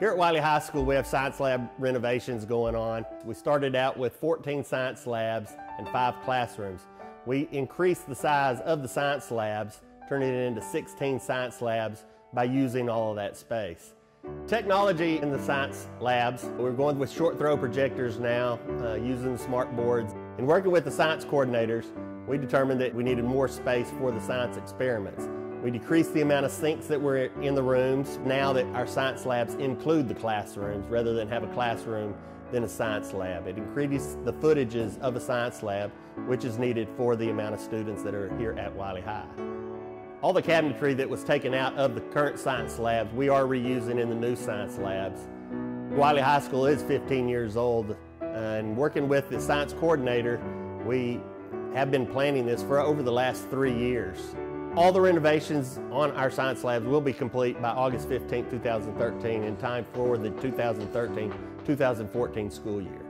Here at Wylie High School, we have science lab renovations going on. We started out with 14 science labs and five classrooms. We increased the size of the science labs, turning it into 16 science labs by using all of that space. Technology in the science labs, we're going with short throw projectors now, uh, using smart boards. And working with the science coordinators, we determined that we needed more space for the science experiments. We decreased the amount of sinks that were in the rooms now that our science labs include the classrooms rather than have a classroom then a science lab. It increases the footages of a science lab, which is needed for the amount of students that are here at Wylie High. All the cabinetry that was taken out of the current science labs, we are reusing in the new science labs. Wylie High School is 15 years old, and working with the science coordinator, we have been planning this for over the last three years. All the renovations on our science labs will be complete by August 15, 2013 in time for the 2013-2014 school year.